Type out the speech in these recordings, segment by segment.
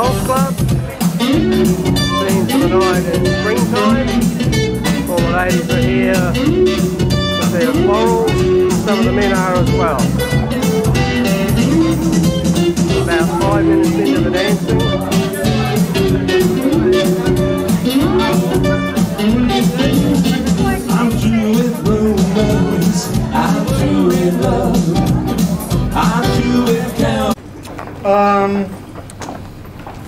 golf club. Seen for the night in springtime. All the ladies are here with their florals. Some of the men are as well. About five minutes into the dancing. I'm through with romance. I'm through with love. I'm through with count. Um,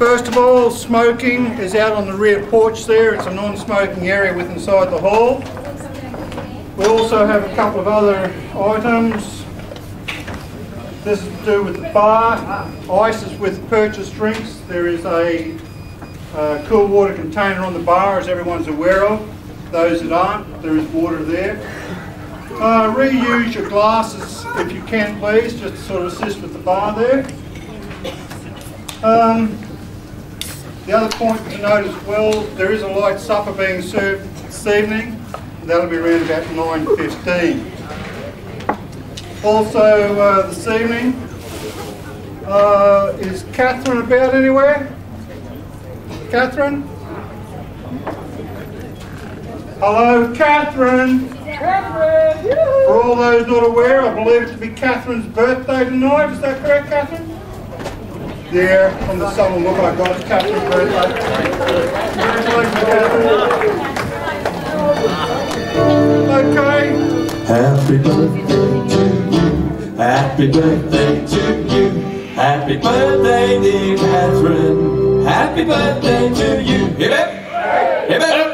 first of all, smoking is out on the rear porch there. It's a non-smoking area with inside the hall. We also have a couple of other items. This is to do with the bar. Ice is with purchased drinks. There is a uh, cool water container on the bar, as everyone's aware of. Those that aren't, there is water there. Uh, reuse your glasses if you can, please, just to sort of assist with the bar there. Um, the other point to note as well, there is a light supper being served this evening. That'll be around about 9.15. Also uh, this evening, uh, is Catherine about anywhere? Catherine? Hello, Catherine? For all those not aware, I believe it to be Catherine's birthday tonight. Is that correct, Catherine? There, from the southern look got, it's Catherine's birthday. Okay. Happy birthday to you. Happy birthday to you. Happy birthday, dear Catherine. Happy birthday to you. Hip. Hip hip. Hip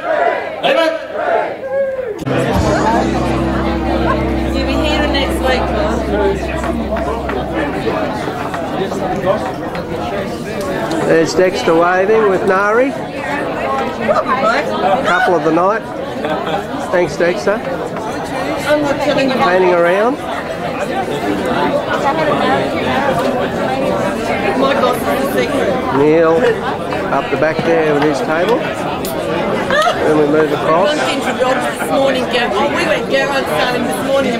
There's Dexter waving with Nari. Couple of the night. Thanks, Dexter. You. Around. Neil up the back there with his table. Then we move across.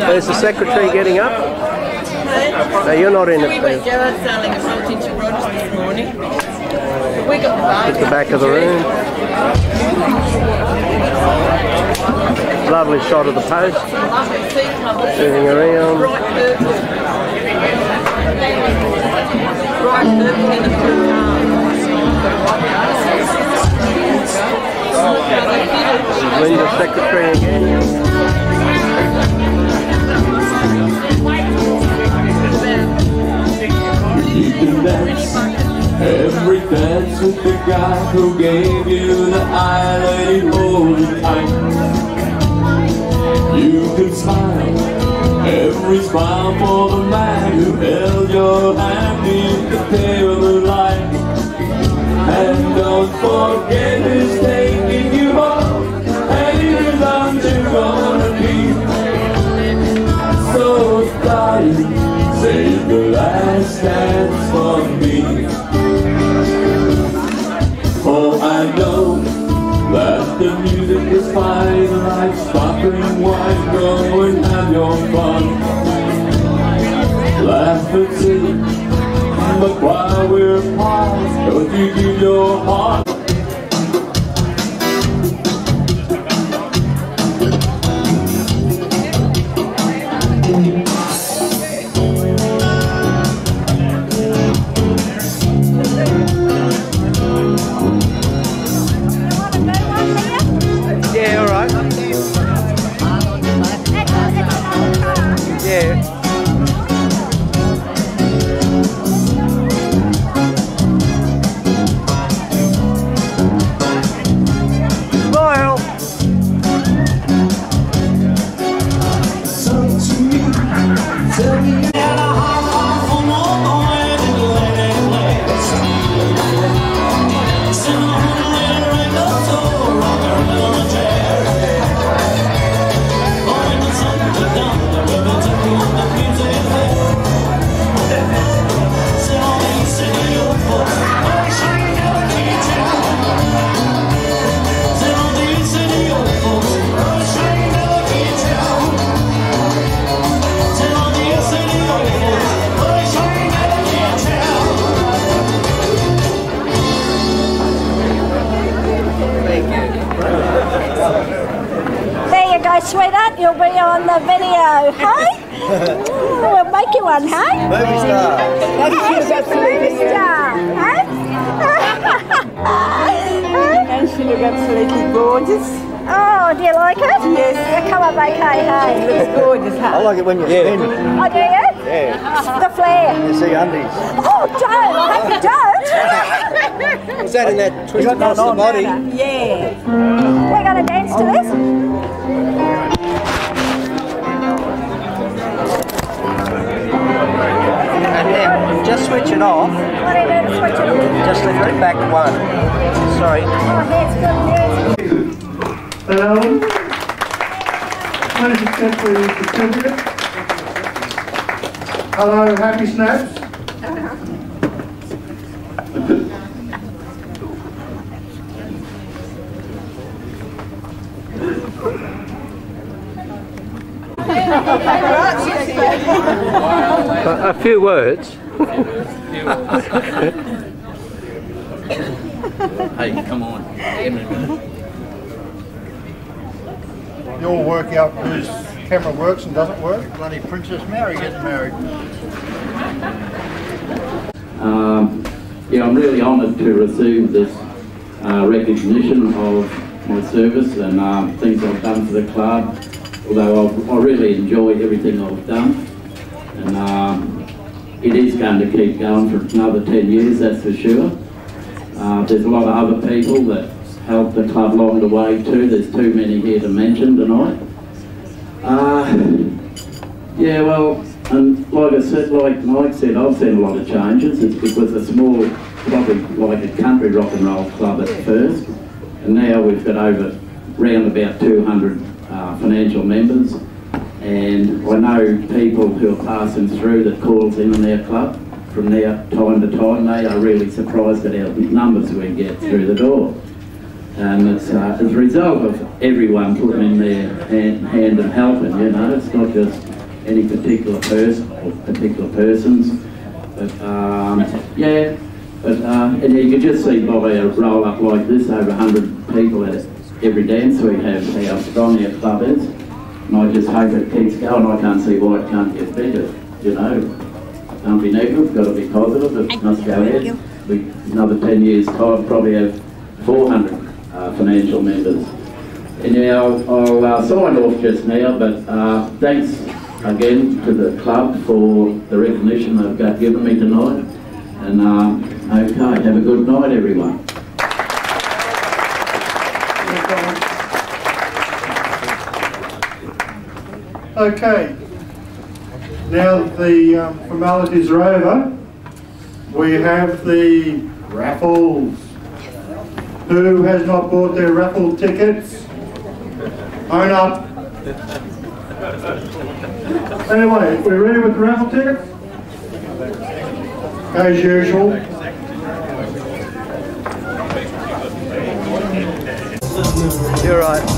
There's the secretary getting up. No, you're not in it. We went garage selling and bumped into Rogers this morning. We got the bar. The back of the room. Lovely shot of the post. Lovely seat covers. Moving around. Bright purple. Bright purple in the blue Linda secretary again. Every dance with the guy who gave you the eye, him hold you tight. You can smile every smile for the man who held your hand in the pale moonlight. And don't forget who's taking you home, and who's under gonna be. So darling, save the last dance But while we're apart, don't you give your heart. On the video, hey? we'll make you one, hey? Movie star. Movie star, hey? And she look absolutely gorgeous. Oh, do you like it? Yes. You come on, make hey, hey. Looks gorgeous, I huh? like it when you spin. Oh, do you? Yeah. The flare. You see undies. Oh, don't. I hope you don't. Is that in that twist across the body? Yeah. We're going to dance to this. Oh. Just switch it off. What do you do to switch it on? Just lift it back one. Sorry. Oh, here's good news. Um, please accept. Hello, Happy Snaps. A, a few words. Hey, come on. Give me. You'll work out whose camera works and doesn't work. Bloody Princess Mary getting married. Um, yeah, I'm really honoured to receive this uh, recognition of my service and um, things I've done for the club. Although I've, I really enjoy everything I've done, and um, it is going to keep going for another 10 years, that's for sure. Uh, there's a lot of other people that helped the club along the way too. There's too many here to mention tonight. Uh, yeah, well, and like I said, like Mike said, I've seen a lot of changes. It's because a small, probably like a country rock and roll club at first, and now we've got over round about 200 uh, financial members. And I know people who are passing through that calls in on our club from now time to time. They are really surprised at our numbers we get through the door. And it's uh, as a result of everyone putting in their hand, hand and helping, you know, it's not just any particular person or particular persons. But um, yeah, but uh, and you can just see by a roll up like this, over 100 people at every dance we have, how strong our club is. And I just hope it keeps going. I can't see why it can't get better, you know. Can't be negative, got to be positive, it must go ahead. We, another 10 years time, probably have 400 uh, financial members. Anyway, I'll, I'll uh, sign off just now, but uh, thanks again to the club for the recognition they've got given me tonight. And um, okay, have a good night, everyone. Okay. Now that the um, formalities are over, we have the raffles. Who has not bought their raffle tickets? Own up. Anyway, we ready with the raffle tickets? As usual. You're right.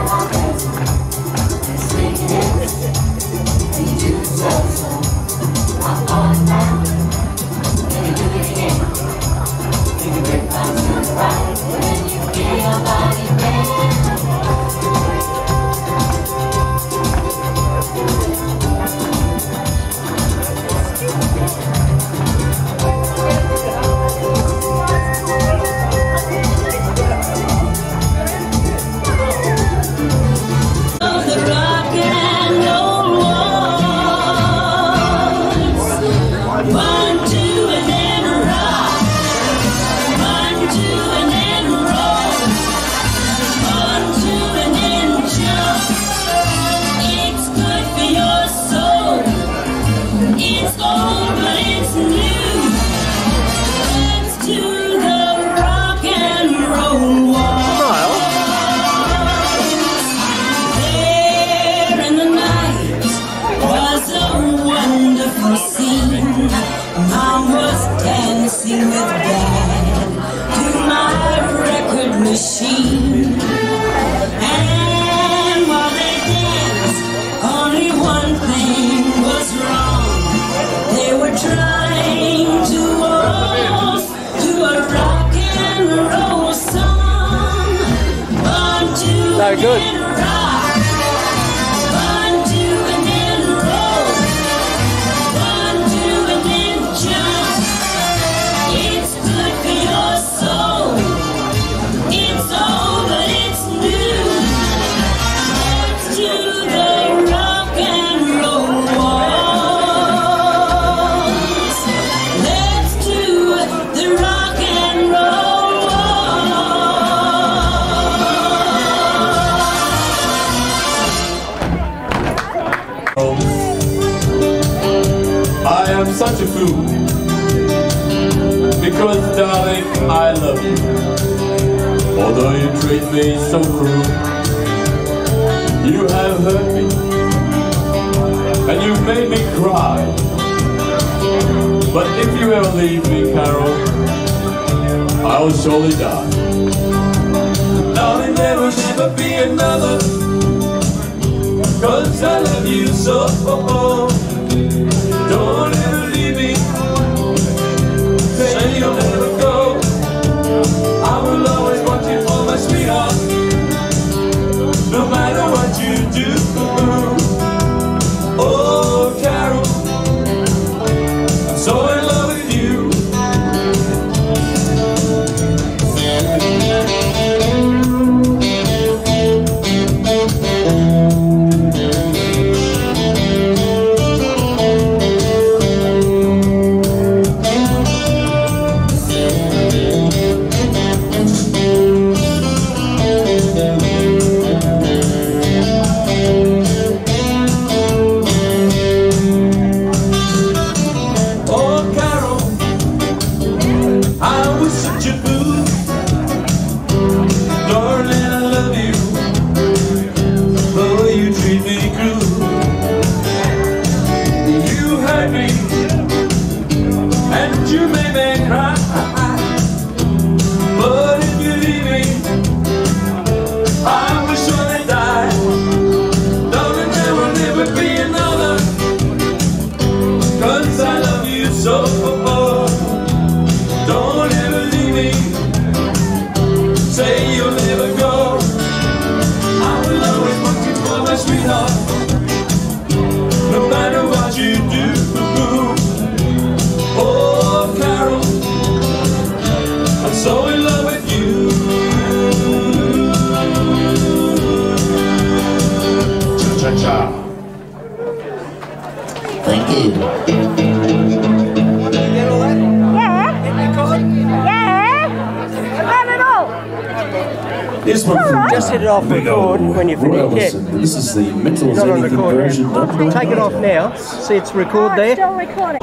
This one from Just hit it off Big record when you finish. Royalson. Yeah. This is the Mental as Not on Anything record version. now. Take it off now. See it's record Oh, there. still recording.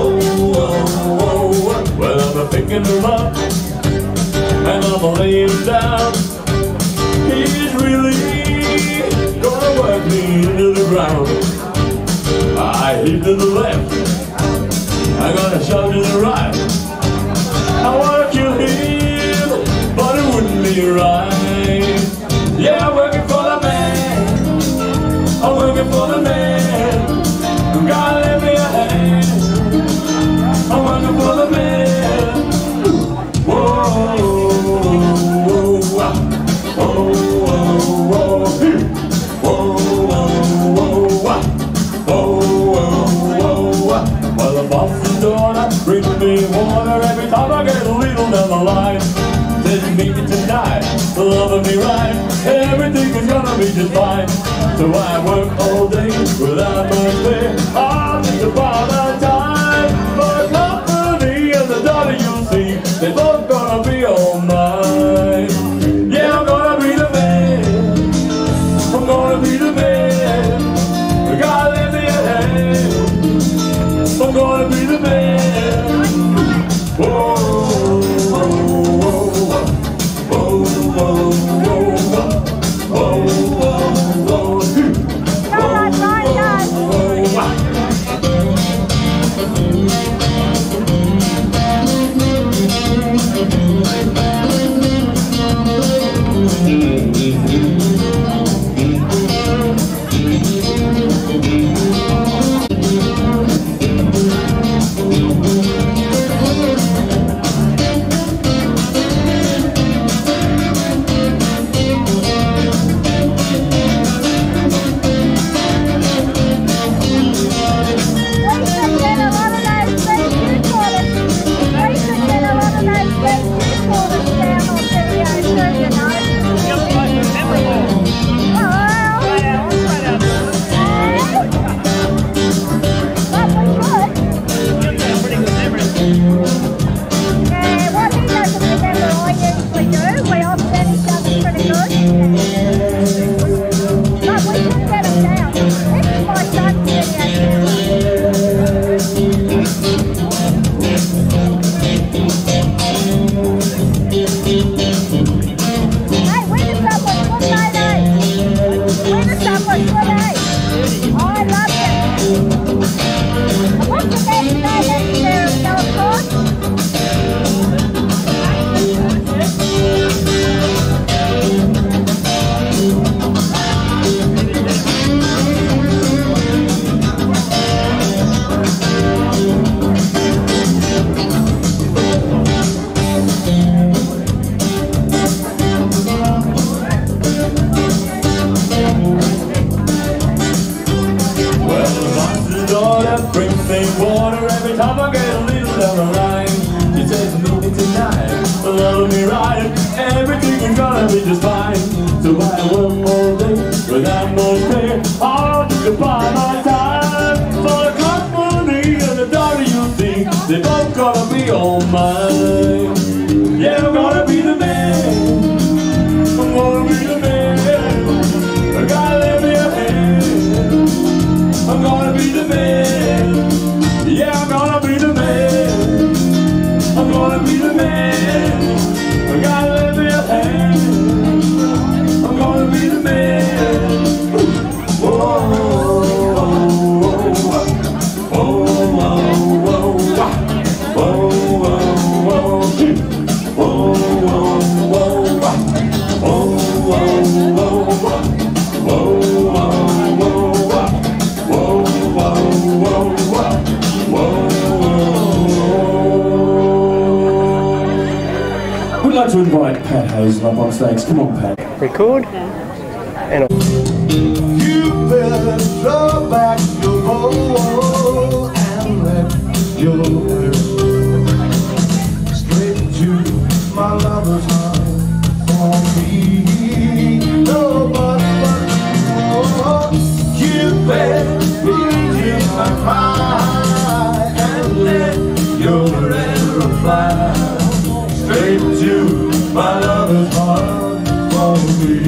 Well, I'm picking her up and I'm laying down. He's really gonna work me into the ground. I hit to the left, I gotta shove to the right. for the man who got me a hand. Whoa, whoa, whoa, whoa, whoa, whoa, Well, the boss me every time I get a little down the line. Didn't mean tonight, loving me right, everything is just fine. So I work all day without much pay. I'm just about the gonna be all mine. Up on stage. Come on, Record. Yeah. And you better throw back your bowl and let your hair straight to my lover's heart for me. Straight to my love hard for me.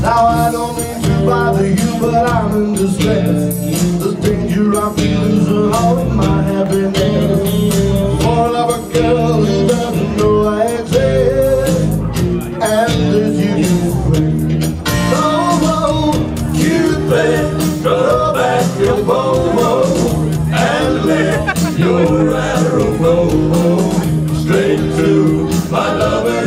Now I don't mean to bother you, but I'm in. The danger of losing all of my happiness. For love a girl who doesn't know I exist, and you. Oh, oh, Cupid, back your bow, and let lover.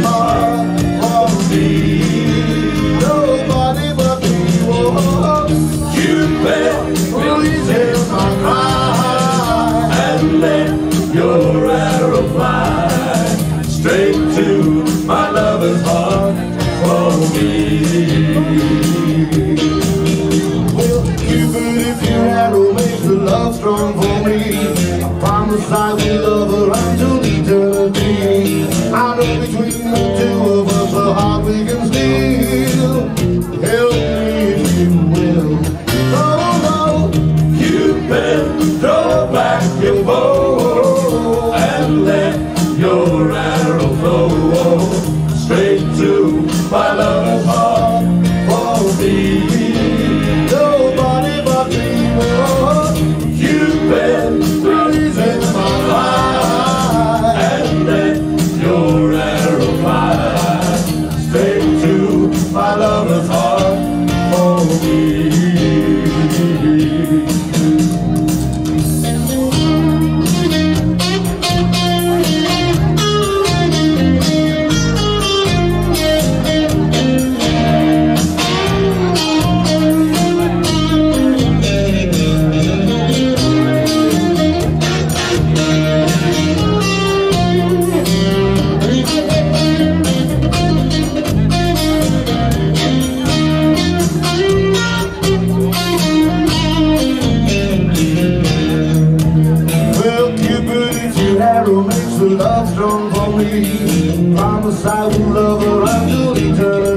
Promise I will love her until eternity.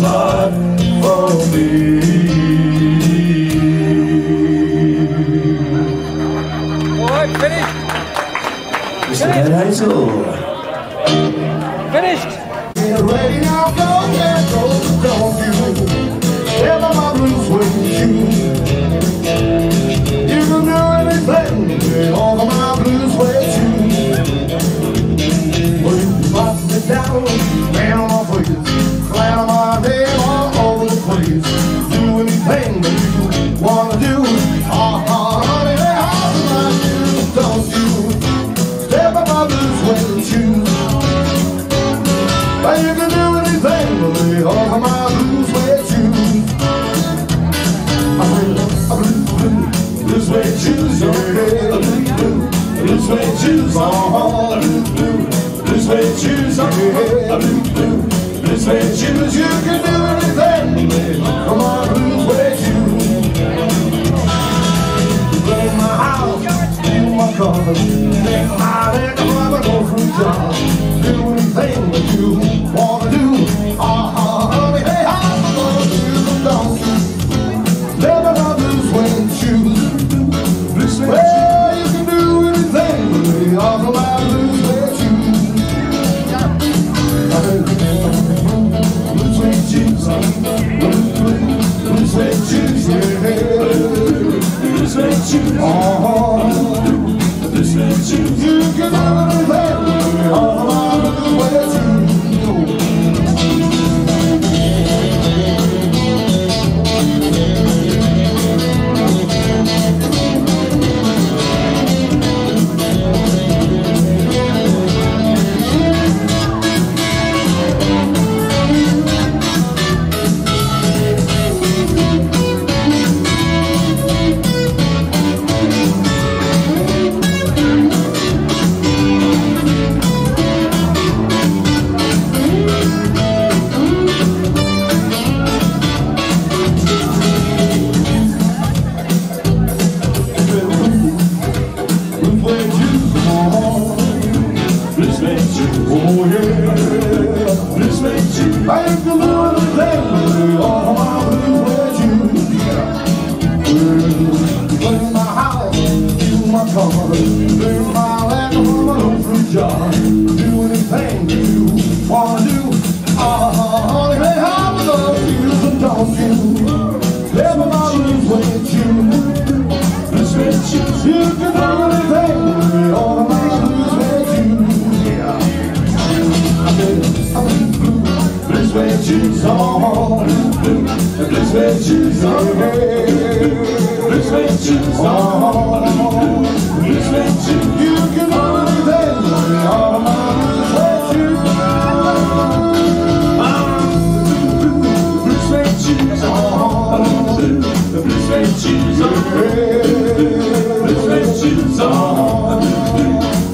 lot for me. Mr. Hazel. Oh. on. Blue, blue, suede shoes on. Blue, blue suede shoes. You can do anything. Come on, blue suede shoes. Make my house, make my car, make my bed, come from job. shoes on, blue suede shoes on, blue suede shoes on, blue suede shoes. You can only take on my blue suede shoes. Blue shoes on, blue suede shoes on, blue suede shoes on,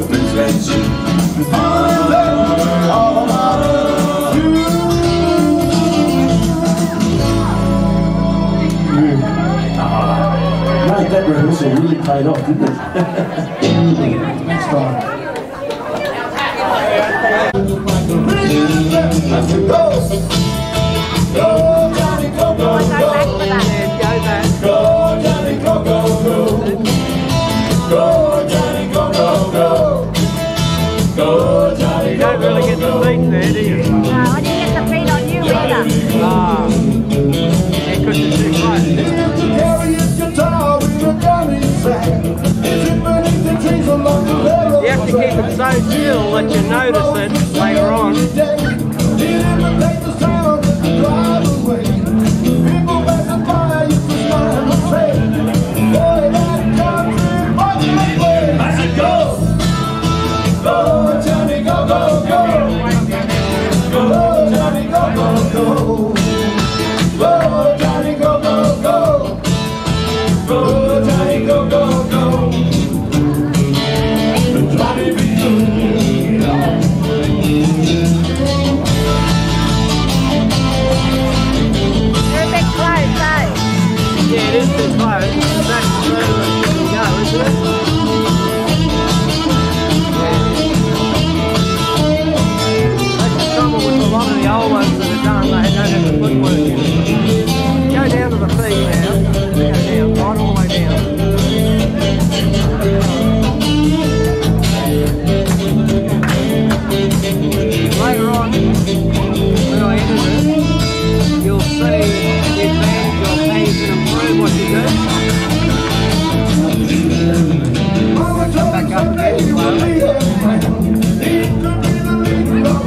blue suede shoes. background must really paid off, didn't it? Next time. Go! Go! It's so chill that you notice it later on.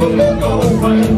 trouble go round.